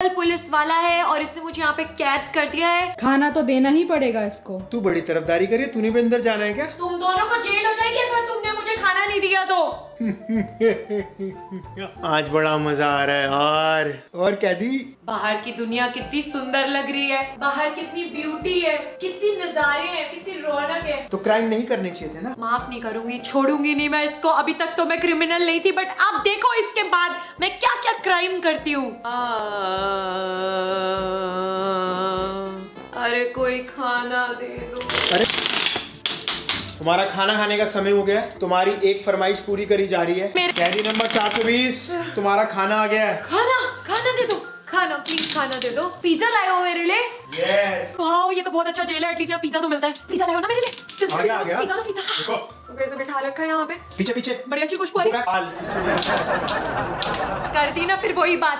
कल पुलिस वाला है और इसने मुझे यहाँ पे कैद कर दिया है। खाना तो देना ही पड़ेगा इसको। तू बड़ी तरफदारी करी तूने भी अंदर जाना है क्या? तुम दोनों को जेल हो जाएगी अगर तुमने मुझे खाना नहीं दिया तो। आज बड़ा मज़ा आ रहा है और। और कैदी? बाहर की दुनिया कितनी सुंदर लग रही है। बाहर कितनी ब्यूटी है कितनी नजारे हैं कितनी रौनक है। तो क्राइम नहीं करने चाहिए थे ना? माफ़ नहीं करूँगी छोड़ूँगी नहीं मैं इसको। अभी तक तो मैं क्रिमिनल नहीं थी बट अब देखो इसके बाद मैं क्राइम करती हूँ। अरे कोई खाना दे दो। अरे तुम्हारा खाना खाने का समय हो गया। तुम्हारी एक फरमाइश पूरी करी जा रही है। कैदी नंबर 420 तुम्हारा खाना आ गया है। खाना खाना दे दो। खाना प्लीज़ खाना दे दो। पिज्जा लाए हो मेरे लिए? Yes. वाओ ये तो बहुत अच्छा जेल है। एटलीस्ट यहाँ पिज्जा तो मिलता है। पिज्जा लाए हो ना मेरे लिए? आ गया, आ गया। पिज्जा पिज्जा सुबह से बिठा रखा है यहाँ पे। पीछे पीछे। बड़ी अच्छी खुशबू आ रही। हाल, पीछे, पीछे। कर दी ना फिर वही बात।